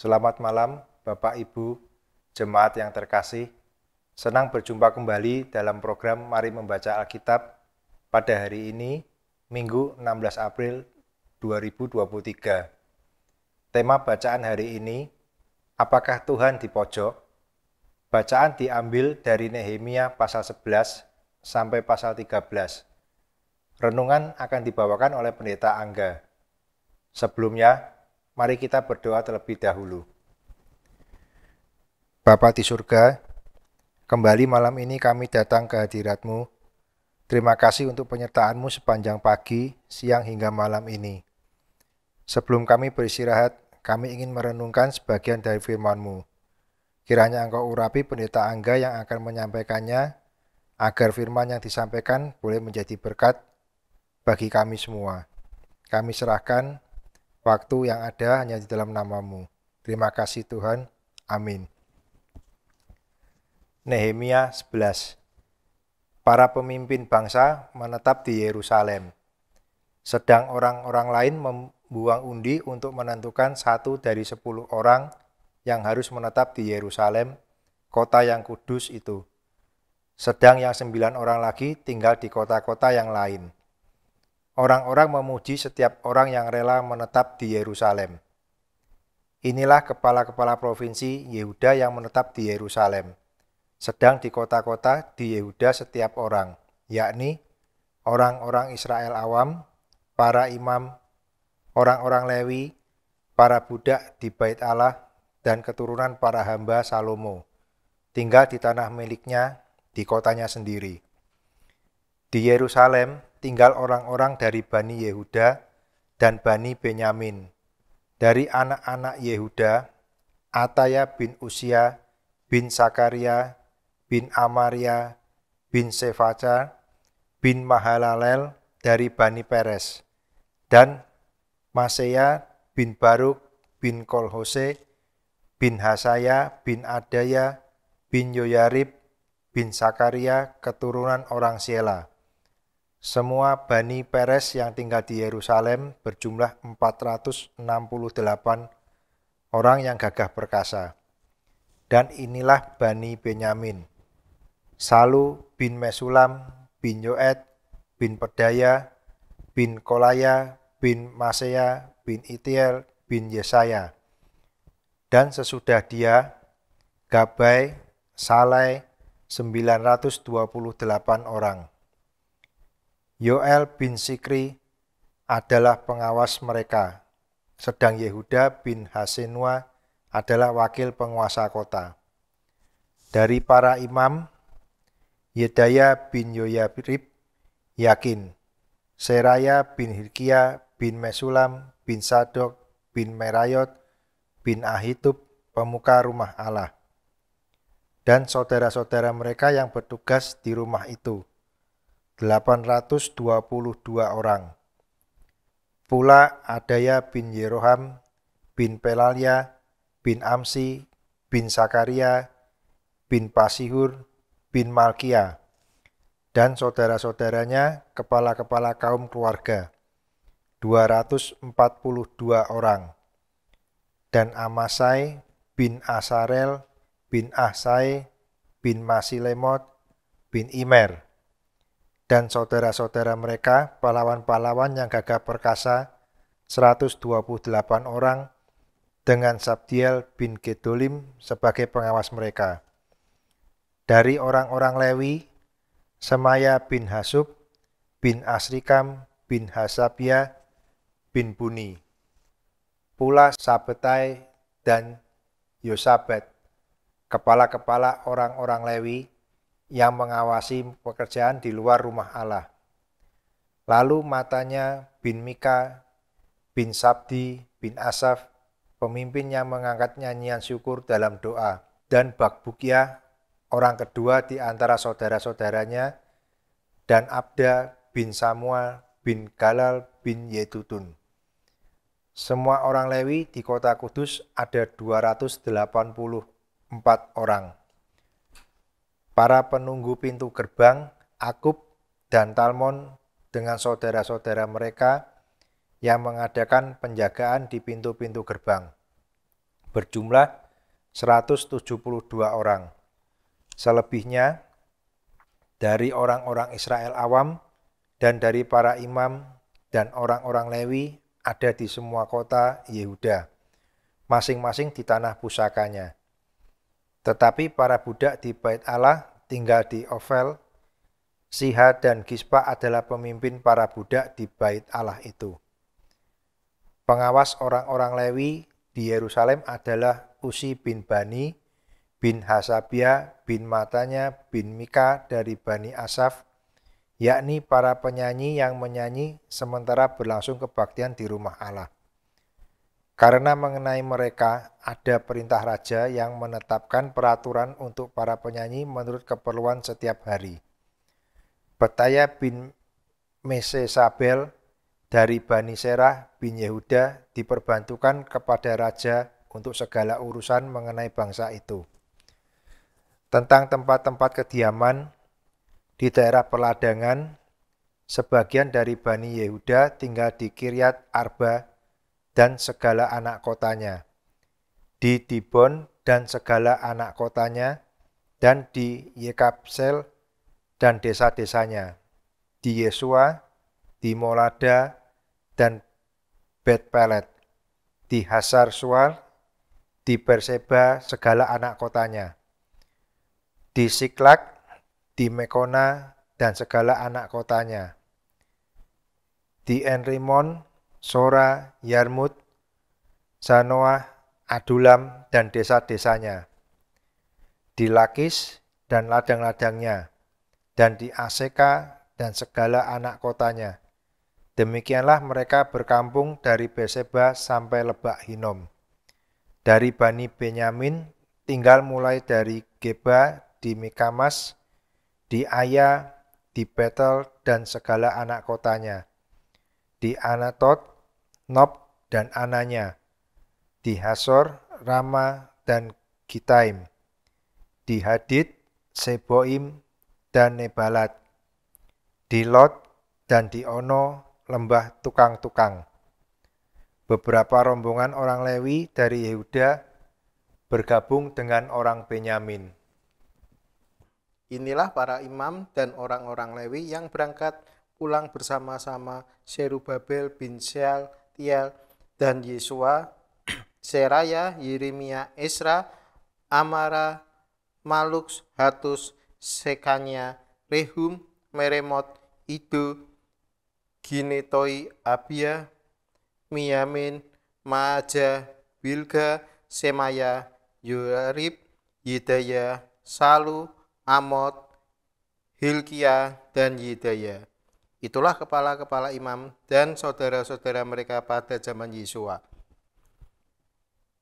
Selamat malam, Bapak Ibu, jemaat yang terkasih. Senang berjumpa kembali dalam program Mari Membaca Alkitab pada hari ini, Minggu 16 April 2023. Tema bacaan hari ini, Apakah Tuhan di pojok? Bacaan diambil dari Nehemia pasal 11 sampai pasal 13. Renungan akan dibawakan oleh Pendeta Angga. Sebelumnya, Mari kita berdoa terlebih dahulu. Bapa di surga, kembali malam ini kami datang ke hadiratmu. Terima kasih untuk penyertaanmu sepanjang pagi, siang hingga malam ini. Sebelum kami beristirahat, kami ingin merenungkan sebagian dari firman-Mu. Kiranya Engkau urapi pendeta Angga yang akan menyampaikannya, agar firman yang disampaikan boleh menjadi berkat bagi kami semua. Kami serahkan Waktu yang ada hanya di dalam namamu. Terima kasih Tuhan. Amin. Nehemia 11 Para pemimpin bangsa menetap di Yerusalem. Sedang orang-orang lain membuang undi untuk menentukan satu dari sepuluh orang yang harus menetap di Yerusalem, kota yang kudus itu. Sedang yang sembilan orang lagi tinggal di kota-kota yang lain. Orang-orang memuji setiap orang yang rela menetap di Yerusalem. Inilah kepala-kepala provinsi Yehuda yang menetap di Yerusalem. Sedang di kota-kota di Yehuda setiap orang, yakni orang-orang Israel awam, para imam, orang-orang Lewi, para budak di bait Allah, dan keturunan para hamba Salomo, tinggal di tanah miliknya di kotanya sendiri. Di Yerusalem, tinggal orang-orang dari Bani Yehuda dan Bani Benyamin. Dari anak-anak Yehuda, Ataya bin Usia, bin Sakaria, bin Amaria, bin Sefaca, bin Mahalalel dari Bani Peres, dan Maseya bin Baruk bin Kolhose, bin Hasaya bin Adaya, bin Yoyarib, bin Sakaria, keturunan orang Siela semua Bani Peres yang tinggal di Yerusalem berjumlah 468 orang yang gagah perkasa. Dan inilah Bani Benyamin. Salu bin Mesulam bin Yoed bin Pedaya bin Kolaya bin Masea bin Itiel bin Yesaya. Dan sesudah dia, Gabai, Salai, 928 orang. Yoel bin Sikri adalah pengawas mereka, sedang Yehuda bin Hasenua adalah wakil penguasa kota. Dari para imam, Yedaya bin Yoyabirib yakin, Seraya bin Hilkia bin Mesulam bin Sadok bin Merayot bin Ahitub pemuka rumah Allah, dan saudara-saudara mereka yang bertugas di rumah itu 822 orang. Pula Adaya bin Yeroham, bin Pelalia, bin Amsi, bin Sakaria, bin Pasihur, bin Malkia, dan saudara-saudaranya kepala-kepala kaum keluarga, 242 orang. Dan Amasai bin Asarel, bin Ahsai, bin Masilemot, bin Imer, dan saudara-saudara mereka, pahlawan-pahlawan yang gagah perkasa, 128 orang, dengan Sabdiel bin Gedolim sebagai pengawas mereka. Dari orang-orang Lewi, Semaya bin Hasub, bin Asrikam, bin Hasabia, bin Buni. Pula Sabetai dan Yosabet, kepala-kepala orang-orang Lewi, yang mengawasi pekerjaan di luar rumah Allah. Lalu matanya bin Mika, bin Sabdi, bin Asaf, pemimpin yang mengangkat nyanyian syukur dalam doa, dan Bakbukia, orang kedua di antara saudara-saudaranya, dan Abda bin Samuel bin Galal bin Yedutun. Semua orang Lewi di kota Kudus ada 284 orang para penunggu pintu gerbang, Akub dan Talmon dengan saudara-saudara mereka yang mengadakan penjagaan di pintu-pintu gerbang. berjumlah 172 orang. Selebihnya dari orang-orang Israel awam dan dari para imam dan orang-orang Lewi ada di semua kota Yehuda, masing-masing di tanah pusakanya. Tetapi para budak di bait Allah tinggal di Ovel, Siha dan Gispa adalah pemimpin para budak di bait Allah itu. Pengawas orang-orang Lewi di Yerusalem adalah Usi bin Bani, bin Hasabia, bin Matanya, bin Mika dari Bani Asaf, yakni para penyanyi yang menyanyi sementara berlangsung kebaktian di rumah Allah. Karena mengenai mereka ada perintah raja yang menetapkan peraturan untuk para penyanyi menurut keperluan setiap hari. Betaya bin Mesesabel dari Bani Serah bin Yehuda diperbantukan kepada raja untuk segala urusan mengenai bangsa itu tentang tempat-tempat kediaman di daerah peladangan, sebagian dari Bani Yehuda tinggal di Kiryat Arba dan segala anak kotanya, di Dibon dan segala anak kotanya, dan di Yekapsel dan desa-desanya, di Yesua, di Molada, dan Bet Pelet, di Hasar Sual, di Perseba segala anak kotanya, di Siklak, di Mekona, dan segala anak kotanya, di Enrimon, Sora, Yarmut, Zanoah, Adulam, dan desa-desanya, di Lakis dan ladang-ladangnya, dan di Aseka dan segala anak kotanya. Demikianlah mereka berkampung dari Beseba sampai Lebak Hinom. Dari Bani Benyamin tinggal mulai dari Geba di Mikamas, di Aya, di Betel, dan segala anak kotanya, di Anatot, Nob, dan ananya, di Hasor, Rama, dan Gitaim, di Hadid, Seboim, dan Nebalat, di Lot, dan di Ono, lembah tukang-tukang. Beberapa rombongan orang Lewi dari Yehuda bergabung dengan orang Benyamin. Inilah para imam dan orang-orang Lewi yang berangkat pulang bersama-sama Serubabel bin Sheal, Tiel, dan Yesua, Seraya, Yeremia, Esra, Amara, Malux, Hatus, Sekanya, Rehum, Meremot, Ido, Ginetoi, Abia, Miyamin, Maaja, Bilga, Semaya, Yoarib, Yedaya, Salu, Amot, Hilkia, dan Yedaya. Itulah kepala-kepala imam dan saudara-saudara mereka pada zaman Yesua.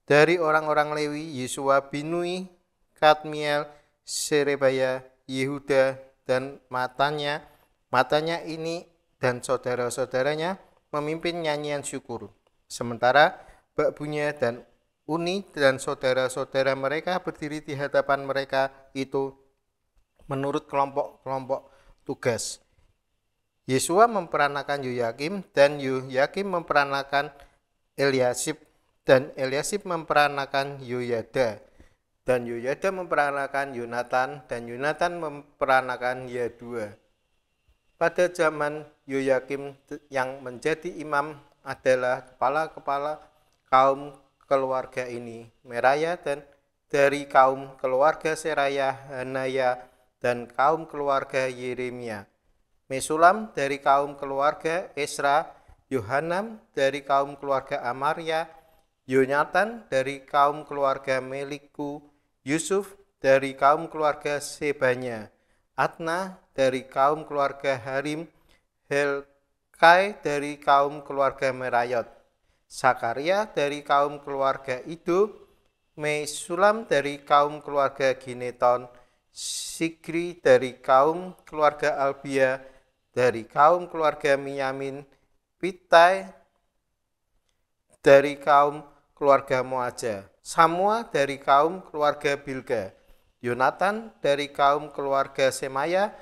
Dari orang-orang Lewi, Yesua binui, Katmiel, Serebaya, Yehuda, dan matanya. Matanya ini dan saudara-saudaranya memimpin nyanyian syukur. Sementara Bakbunya dan Uni dan saudara-saudara mereka berdiri di hadapan mereka itu menurut kelompok-kelompok tugas. Yesua memperanakan Yoyakim dan Yoyakim memperanakan Eliasib dan Eliasib memperanakan Yoyada dan Yoyada memperanakan Yonatan dan Yonatan memperanakan Yadua. Pada zaman Yoyakim yang menjadi imam adalah kepala-kepala kaum keluarga ini, Meraya dan dari kaum keluarga Seraya, Hanaya, dan kaum keluarga Yeremia. Mesulam dari kaum keluarga Esra, Yohanam dari kaum keluarga Amaria, Yonatan dari kaum keluarga Meliku, Yusuf dari kaum keluarga Sebanya, Atna dari kaum keluarga Harim, Helkai dari kaum keluarga Merayot, Sakaria dari kaum keluarga Ido, Mesulam dari kaum keluarga Gineton, Sikri dari kaum keluarga Albia, dari kaum keluarga Miyamin, Pitai dari kaum keluarga Moaja, Samua dari kaum keluarga Bilga, Yonatan dari kaum keluarga Semaya,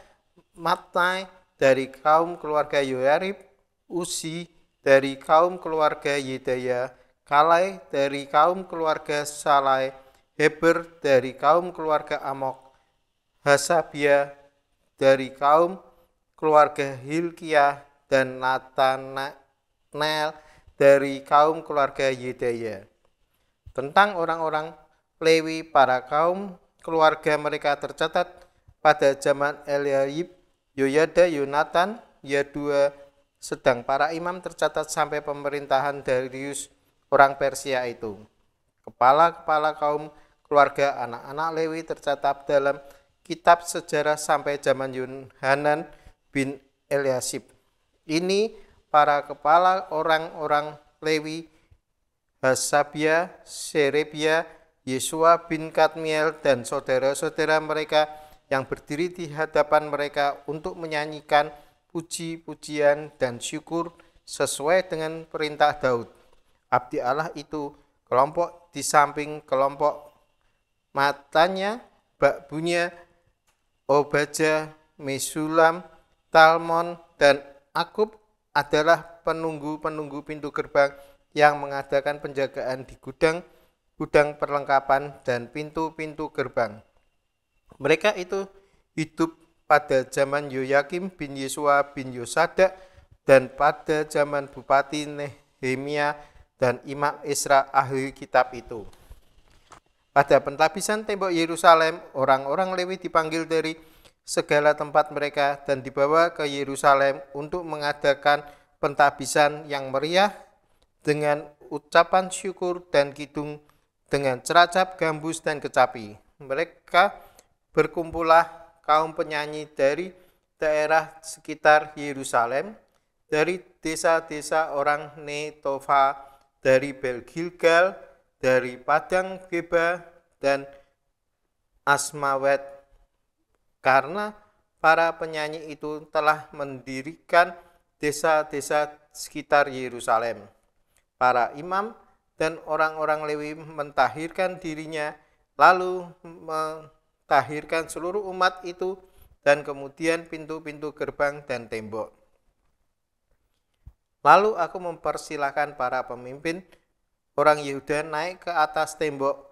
Matnai dari kaum keluarga Yoarib, Usi dari kaum keluarga Yedaya, Kalai dari kaum keluarga Salai, Heber dari kaum keluarga Amok, Hasabia dari kaum keluarga Hilkiah, dan Nathanael dari kaum keluarga Yedaya. Tentang orang-orang Lewi, para kaum keluarga mereka tercatat pada zaman Eliab, Yoyada, Yonatan, Yadua, sedang para imam tercatat sampai pemerintahan Darius orang Persia itu. Kepala-kepala kaum keluarga anak-anak Lewi tercatat dalam kitab sejarah sampai zaman Yohanan bin Eliasib. Ini para kepala orang-orang Lewi, Hasabia, Serebia, Yesua bin Kadmiel, dan saudara-saudara mereka yang berdiri di hadapan mereka untuk menyanyikan puji-pujian dan syukur sesuai dengan perintah Daud. Abdi Allah itu kelompok di samping kelompok matanya, bakbunya, Obaja, Mesulam, Talmon, dan Akub adalah penunggu-penunggu pintu gerbang yang mengadakan penjagaan di gudang, gudang perlengkapan, dan pintu-pintu gerbang. Mereka itu hidup pada zaman Yoyakim bin Yesua bin Yosada dan pada zaman Bupati Nehemia dan Imam Isra ahli kitab itu. Pada pentabisan tembok Yerusalem, orang-orang Lewi dipanggil dari segala tempat mereka dan dibawa ke Yerusalem untuk mengadakan pentabisan yang meriah dengan ucapan syukur dan kidung dengan ceracap, gambus, dan kecapi. Mereka berkumpullah kaum penyanyi dari daerah sekitar Yerusalem, dari desa-desa orang Netofa, dari Belgilgal, dari Padang Geba dan Asmawet karena para penyanyi itu telah mendirikan desa-desa sekitar Yerusalem. Para imam dan orang-orang Lewi mentahirkan dirinya lalu mentahirkan seluruh umat itu dan kemudian pintu-pintu gerbang dan tembok. Lalu aku mempersilahkan para pemimpin orang Yehuda naik ke atas tembok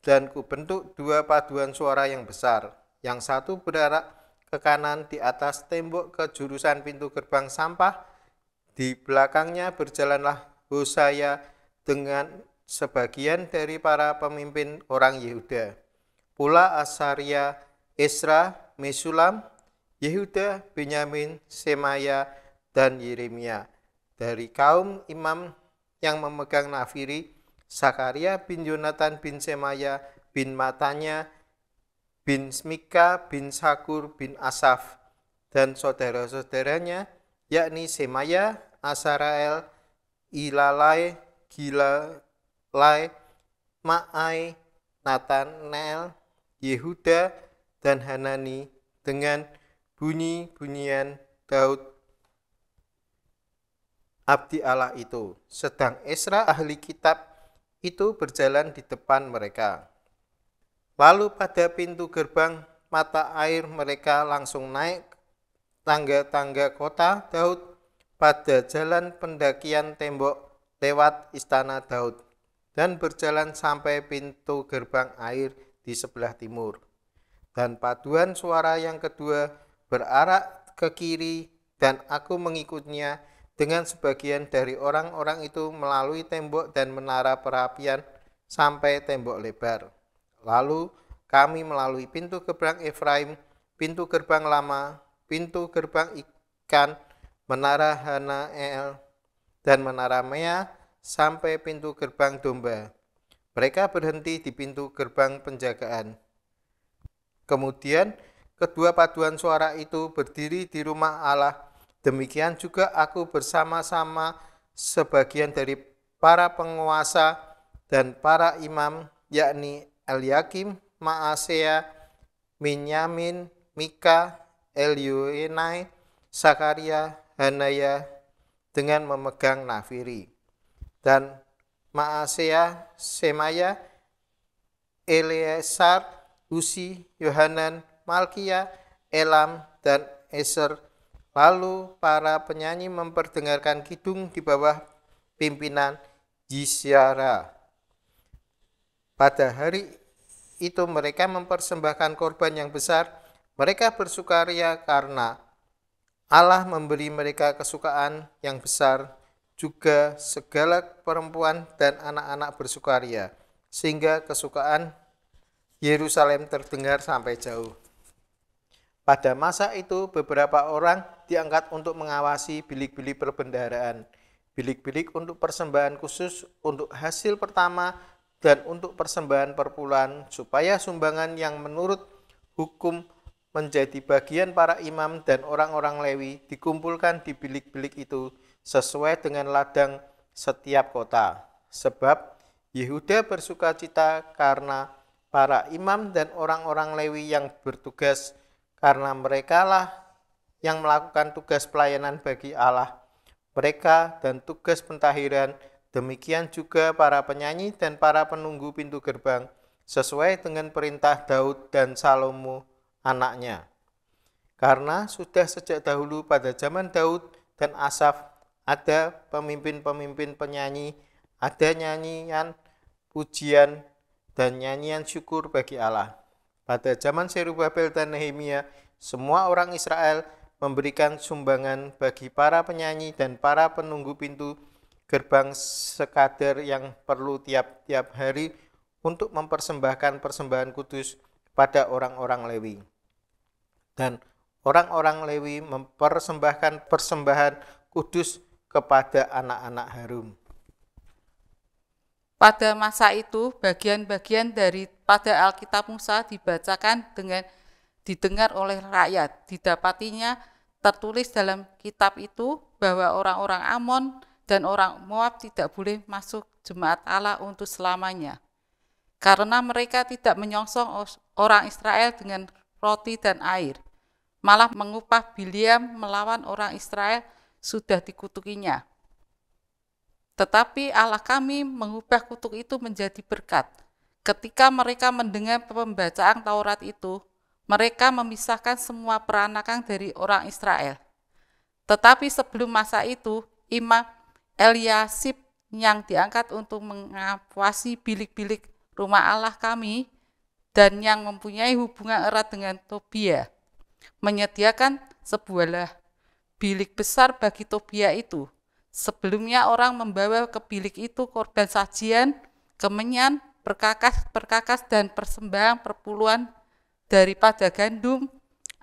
dan ku bentuk dua paduan suara yang besar. Yang satu berarah ke kanan di atas tembok ke jurusan pintu gerbang sampah. Di belakangnya berjalanlah Hosaya dengan sebagian dari para pemimpin orang Yehuda. Pula Asaria, Esra, Mesulam, Yehuda, Benyamin, Semaya, dan Yeremia. Dari kaum imam yang memegang nafiri, Sakaria bin Yonatan bin Semaya bin Matanya bin Smika bin Sakur bin Asaf dan saudara-saudaranya yakni Semaya, Asarael, Ilalai, Gilalai, Ma'ai, Natanel, Yehuda, dan Hanani dengan bunyi-bunyian Daud abdi Allah itu. Sedang Esra ahli kitab itu berjalan di depan mereka. Lalu pada pintu gerbang mata air mereka langsung naik tangga-tangga kota Daud pada jalan pendakian tembok lewat istana Daud dan berjalan sampai pintu gerbang air di sebelah timur. Dan paduan suara yang kedua berarah ke kiri dan aku mengikutnya dengan sebagian dari orang-orang itu melalui tembok dan menara perapian sampai tembok lebar. Lalu kami melalui pintu gerbang Efraim, pintu gerbang lama, pintu gerbang ikan, menara Hanael, dan menara Mea sampai pintu gerbang domba. Mereka berhenti di pintu gerbang penjagaan. Kemudian kedua paduan suara itu berdiri di rumah Allah Demikian juga aku bersama-sama sebagian dari para penguasa dan para imam, yakni Eliakim, Maasea, Minyamin, Mika, Elioenai, Sakaria, Hanaya, dengan memegang nafiri. Dan Maasea, Semaya, Eleazar, Usi, Yohanan, Malkia, Elam, dan Eser Lalu para penyanyi memperdengarkan kidung di bawah pimpinan Yisyara. Pada hari itu mereka mempersembahkan korban yang besar. Mereka bersukaria karena Allah memberi mereka kesukaan yang besar juga segala perempuan dan anak-anak bersukaria sehingga kesukaan Yerusalem terdengar sampai jauh. Pada masa itu beberapa orang diangkat untuk mengawasi bilik-bilik perbendaharaan, bilik-bilik untuk persembahan khusus untuk hasil pertama dan untuk persembahan perpuluhan supaya sumbangan yang menurut hukum menjadi bagian para imam dan orang-orang Lewi dikumpulkan di bilik-bilik itu sesuai dengan ladang setiap kota. Sebab Yehuda bersuka cita karena para imam dan orang-orang Lewi yang bertugas karena merekalah yang melakukan tugas pelayanan bagi Allah. Mereka dan tugas pentahiran, demikian juga para penyanyi dan para penunggu pintu gerbang, sesuai dengan perintah Daud dan Salomo anaknya. Karena sudah sejak dahulu pada zaman Daud dan Asaf ada pemimpin-pemimpin penyanyi, ada nyanyian, pujian, dan nyanyian syukur bagi Allah. Pada zaman Serubabel dan Nehemia, semua orang Israel memberikan sumbangan bagi para penyanyi dan para penunggu pintu gerbang sekadar yang perlu tiap-tiap hari untuk mempersembahkan persembahan kudus pada orang-orang Lewi. Dan orang-orang Lewi mempersembahkan persembahan kudus kepada anak-anak Harum. Pada masa itu, bagian-bagian dari pada Alkitab Musa dibacakan dengan didengar oleh rakyat. Didapatinya tertulis dalam kitab itu bahwa orang-orang Amon dan orang Moab tidak boleh masuk jemaat Allah untuk selamanya. Karena mereka tidak menyongsong orang Israel dengan roti dan air. Malah mengupah Biliam melawan orang Israel sudah dikutukinya. Tetapi Allah kami mengubah kutuk itu menjadi berkat. Ketika mereka mendengar pembacaan Taurat itu, mereka memisahkan semua peranakan dari orang Israel. Tetapi sebelum masa itu, Imam Eliasib yang diangkat untuk mengawasi bilik-bilik rumah Allah kami dan yang mempunyai hubungan erat dengan Tobia, menyediakan sebuah bilik besar bagi Tobia itu. Sebelumnya orang membawa ke bilik itu korban sajian, kemenyan, perkakas-perkakas dan persembahan perpuluhan daripada gandum,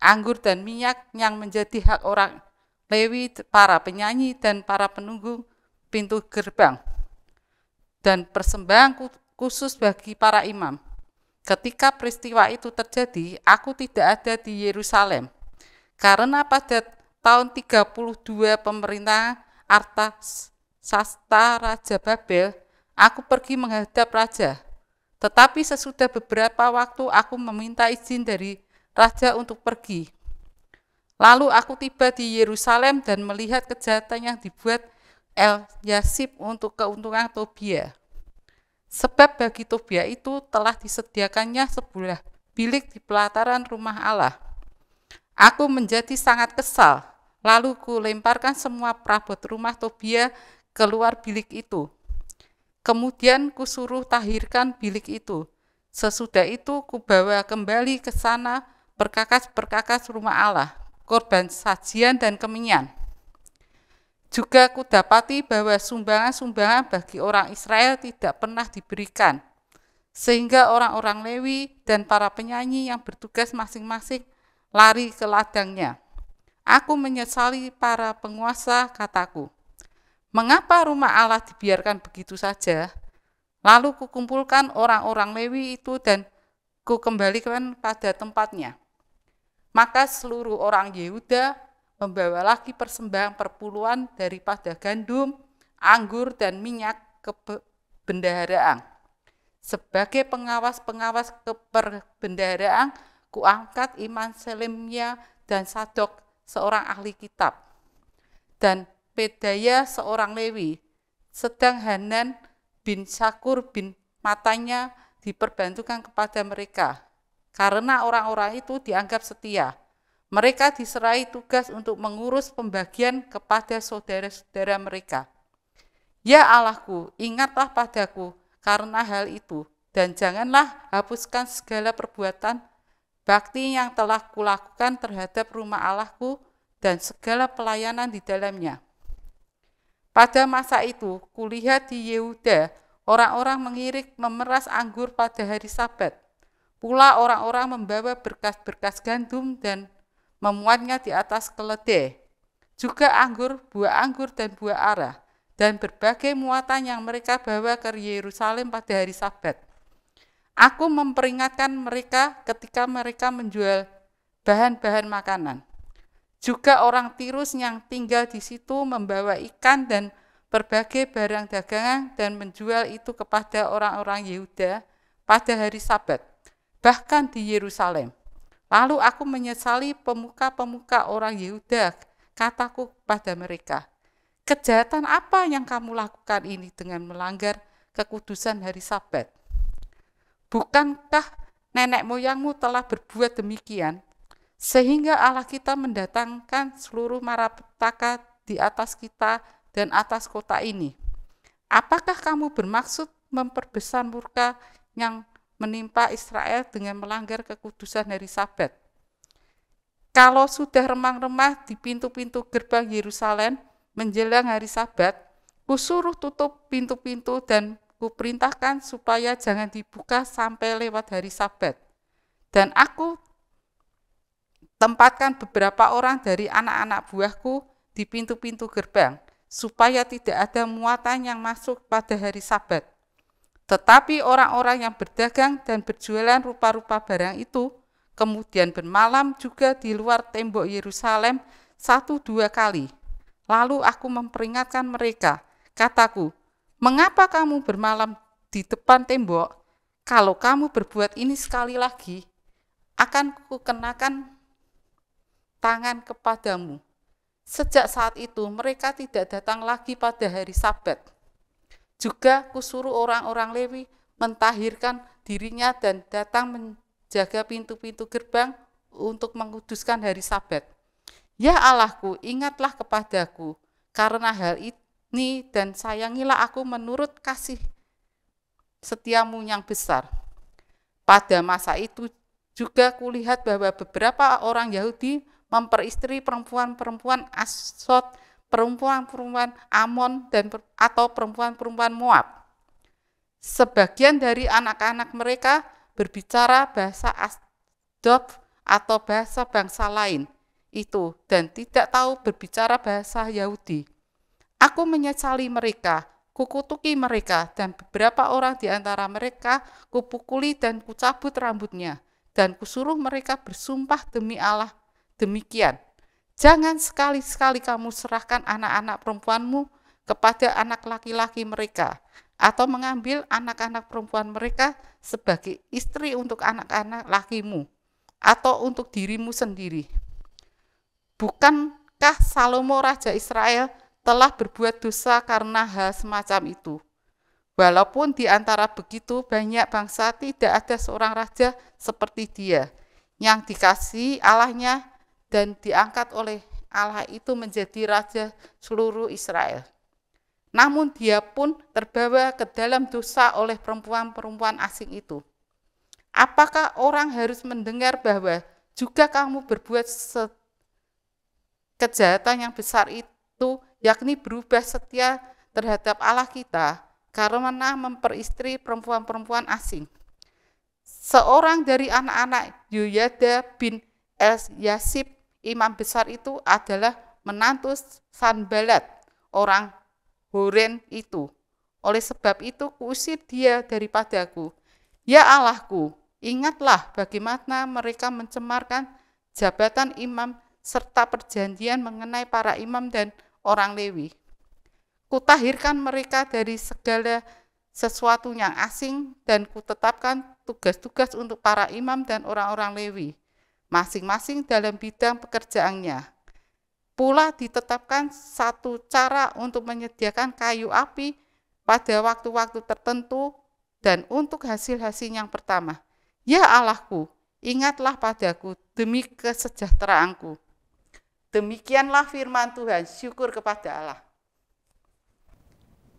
anggur dan minyak yang menjadi hak orang Lewi, para penyanyi dan para penunggu pintu gerbang. Dan persembahan khusus bagi para imam. Ketika peristiwa itu terjadi, aku tidak ada di Yerusalem. Karena pada tahun 32 pemerintahan Arta Sasta Raja Babel, aku pergi menghadap raja. Tetapi sesudah beberapa waktu aku meminta izin dari raja untuk pergi. Lalu aku tiba di Yerusalem dan melihat kejahatan yang dibuat El Yasib untuk keuntungan Tobia. Sebab bagi Tobia itu telah disediakannya sebuah bilik di pelataran rumah Allah. Aku menjadi sangat kesal Lalu ku lemparkan semua perabot rumah Tobia keluar bilik itu. Kemudian ku suruh tahirkan bilik itu. Sesudah itu ku bawa kembali ke sana perkakas-perkakas rumah Allah, korban sajian dan kemenyan. Juga ku dapati bahwa sumbangan-sumbangan bagi orang Israel tidak pernah diberikan, sehingga orang-orang Lewi dan para penyanyi yang bertugas masing-masing lari ke ladangnya. Aku menyesali para penguasa, kataku. Mengapa rumah Allah dibiarkan begitu saja? Lalu kukumpulkan orang-orang Lewi itu dan kukembalikan pada tempatnya. Maka seluruh orang Yehuda membawa lagi persembahan perpuluhan daripada gandum, anggur, dan minyak ke bendaharaan. Sebagai pengawas-pengawas keperbendaharaan, kuangkat Iman Selemia dan Sadok seorang ahli kitab, dan Pedaya seorang Lewi, sedang Hanan bin Sakur bin Matanya diperbantukan kepada mereka, karena orang-orang itu dianggap setia. Mereka diserai tugas untuk mengurus pembagian kepada saudara-saudara mereka. Ya Allahku, ingatlah padaku karena hal itu, dan janganlah hapuskan segala perbuatan bakti yang telah kulakukan terhadap rumah Allahku dan segala pelayanan di dalamnya. Pada masa itu, kulihat di Yehuda, orang-orang mengirik memeras anggur pada hari sabat. Pula orang-orang membawa berkas-berkas gandum dan memuatnya di atas keledai. Juga anggur, buah anggur, dan buah arah dan berbagai muatan yang mereka bawa ke Yerusalem pada hari Sabat. Aku memperingatkan mereka ketika mereka menjual bahan-bahan makanan. Juga orang Tirus yang tinggal di situ membawa ikan dan berbagai barang dagangan dan menjual itu kepada orang-orang Yehuda pada hari Sabat, bahkan di Yerusalem. Lalu aku menyesali pemuka-pemuka orang Yehuda, kataku pada mereka, Kejahatan apa yang kamu lakukan ini dengan melanggar kekudusan hari Sabat? Bukankah nenek moyangmu telah berbuat demikian, sehingga Allah kita mendatangkan seluruh marapetaka di atas kita dan atas kota ini? Apakah kamu bermaksud memperbesar murka yang menimpa Israel dengan melanggar kekudusan hari Sabat? Kalau sudah remang-remah di pintu-pintu gerbang Yerusalem, menjelang hari sabat, kusuruh tutup pintu-pintu dan kuperintahkan supaya jangan dibuka sampai lewat hari sabat. Dan aku tempatkan beberapa orang dari anak-anak buahku di pintu-pintu gerbang, supaya tidak ada muatan yang masuk pada hari sabat. Tetapi orang-orang yang berdagang dan berjualan rupa-rupa barang itu, kemudian bermalam juga di luar tembok Yerusalem satu dua kali, Lalu aku memperingatkan mereka, kataku, mengapa kamu bermalam di depan tembok? Kalau kamu berbuat ini sekali lagi, akan kukenakan tangan kepadamu. Sejak saat itu mereka tidak datang lagi pada hari sabat. Juga kusuruh orang-orang Lewi mentahirkan dirinya dan datang menjaga pintu-pintu gerbang untuk menguduskan hari sabat. Ya Allahku, ingatlah kepadaku karena hal ini dan sayangilah aku menurut kasih setiamu yang besar. Pada masa itu juga kulihat bahwa beberapa orang Yahudi memperistri perempuan-perempuan Asot, perempuan-perempuan Amon dan atau perempuan-perempuan Moab. Sebagian dari anak-anak mereka berbicara bahasa Asdod atau bahasa bangsa lain itu dan tidak tahu berbicara bahasa Yahudi. Aku menyesali mereka, kukutuki mereka, dan beberapa orang di antara mereka kupukuli dan kucabut rambutnya, dan kusuruh mereka bersumpah demi Allah demikian. Jangan sekali-sekali kamu serahkan anak-anak perempuanmu kepada anak laki-laki mereka, atau mengambil anak-anak perempuan mereka sebagai istri untuk anak-anak lakimu, atau untuk dirimu sendiri Bukankah Salomo Raja Israel telah berbuat dosa karena hal semacam itu? Walaupun di antara begitu banyak bangsa tidak ada seorang raja seperti dia yang dikasih Allahnya dan diangkat oleh Allah itu menjadi raja seluruh Israel. Namun dia pun terbawa ke dalam dosa oleh perempuan-perempuan asing itu. Apakah orang harus mendengar bahwa juga kamu berbuat kejahatan yang besar itu yakni berubah setia terhadap Allah kita karena memperistri perempuan-perempuan asing. Seorang dari anak-anak Yoyada bin El Yasib, imam besar itu adalah menantu Sanbalat, orang Horen itu. Oleh sebab itu kuusir dia daripadaku. Ya Allahku, ingatlah bagaimana mereka mencemarkan jabatan imam serta perjanjian mengenai para imam dan orang Lewi. Kutahirkan mereka dari segala sesuatu yang asing dan kutetapkan tugas-tugas untuk para imam dan orang-orang Lewi, masing-masing dalam bidang pekerjaannya. Pula ditetapkan satu cara untuk menyediakan kayu api pada waktu-waktu tertentu dan untuk hasil-hasil yang pertama. Ya Allahku, ingatlah padaku demi kesejahteraanku. Demikianlah firman Tuhan, syukur kepada Allah.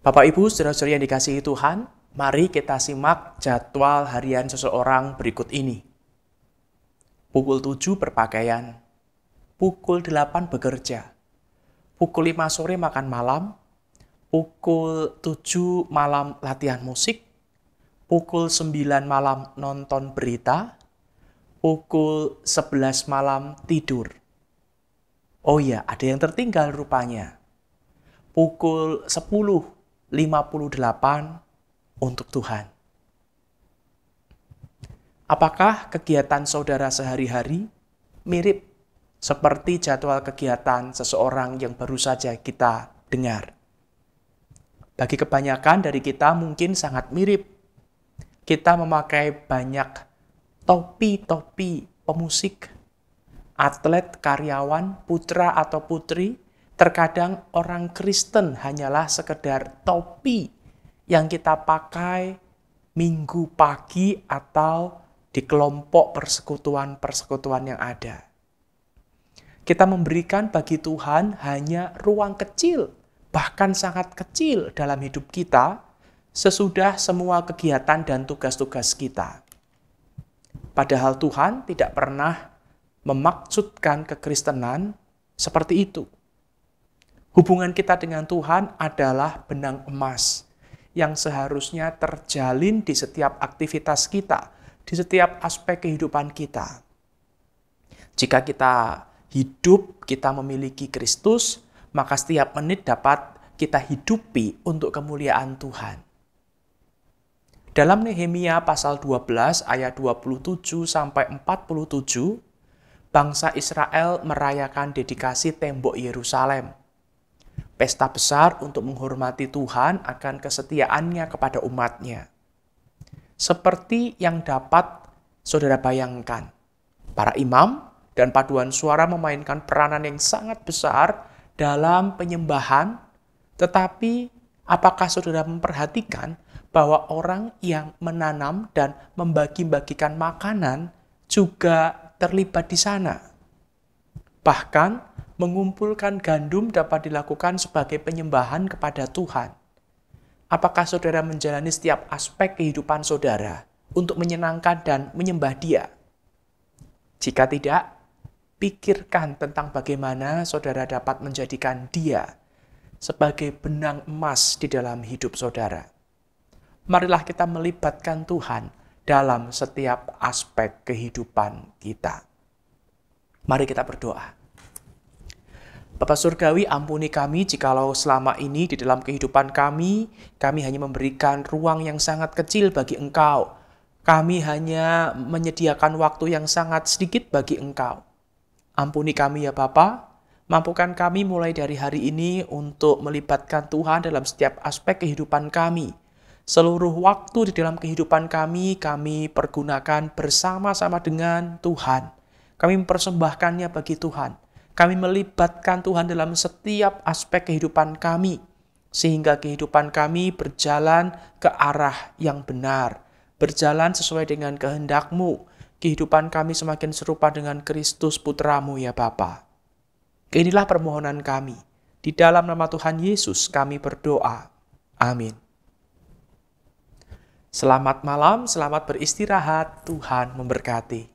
Bapak Ibu, saudara-saudari yang dikasihi Tuhan, mari kita simak jadwal harian seseorang berikut ini. Pukul 7 berpakaian, pukul 8 bekerja, pukul 5 sore makan malam, pukul 7 malam latihan musik, pukul 9 malam nonton berita, pukul 11 malam tidur. Oh iya, ada yang tertinggal rupanya. Pukul 10.58 untuk Tuhan. Apakah kegiatan saudara sehari-hari mirip seperti jadwal kegiatan seseorang yang baru saja kita dengar? Bagi kebanyakan dari kita mungkin sangat mirip. Kita memakai banyak topi-topi pemusik, atlet, karyawan, putra atau putri, terkadang orang Kristen hanyalah sekedar topi yang kita pakai minggu pagi atau di kelompok persekutuan-persekutuan yang ada. Kita memberikan bagi Tuhan hanya ruang kecil, bahkan sangat kecil dalam hidup kita, sesudah semua kegiatan dan tugas-tugas kita. Padahal Tuhan tidak pernah memaksudkan kekristenan seperti itu. Hubungan kita dengan Tuhan adalah benang emas yang seharusnya terjalin di setiap aktivitas kita, di setiap aspek kehidupan kita. Jika kita hidup, kita memiliki Kristus, maka setiap menit dapat kita hidupi untuk kemuliaan Tuhan. Dalam Nehemia pasal 12 ayat 27 sampai 47, bangsa Israel merayakan dedikasi tembok Yerusalem. Pesta besar untuk menghormati Tuhan akan kesetiaannya kepada umatnya. Seperti yang dapat saudara bayangkan, para imam dan paduan suara memainkan peranan yang sangat besar dalam penyembahan, tetapi apakah saudara memperhatikan bahwa orang yang menanam dan membagi-bagikan makanan juga terlibat di sana. Bahkan mengumpulkan gandum dapat dilakukan sebagai penyembahan kepada Tuhan. Apakah saudara menjalani setiap aspek kehidupan saudara untuk menyenangkan dan menyembah Dia? Jika tidak, pikirkan tentang bagaimana saudara dapat menjadikan Dia sebagai benang emas di dalam hidup saudara marilah kita melibatkan Tuhan dalam setiap aspek kehidupan kita. Mari kita berdoa. Bapak Surgawi, ampuni kami jikalau selama ini di dalam kehidupan kami, kami hanya memberikan ruang yang sangat kecil bagi Engkau. Kami hanya menyediakan waktu yang sangat sedikit bagi Engkau. Ampuni kami ya Bapa, mampukan kami mulai dari hari ini untuk melibatkan Tuhan dalam setiap aspek kehidupan kami Seluruh waktu di dalam kehidupan kami, kami pergunakan bersama-sama dengan Tuhan. Kami mempersembahkannya bagi Tuhan. Kami melibatkan Tuhan dalam setiap aspek kehidupan kami, sehingga kehidupan kami berjalan ke arah yang benar, berjalan sesuai dengan kehendak-Mu. Kehidupan kami semakin serupa dengan Kristus Putramu ya Bapa. Inilah permohonan kami. Di dalam nama Tuhan Yesus kami berdoa. Amin. Selamat malam, selamat beristirahat. Tuhan memberkati.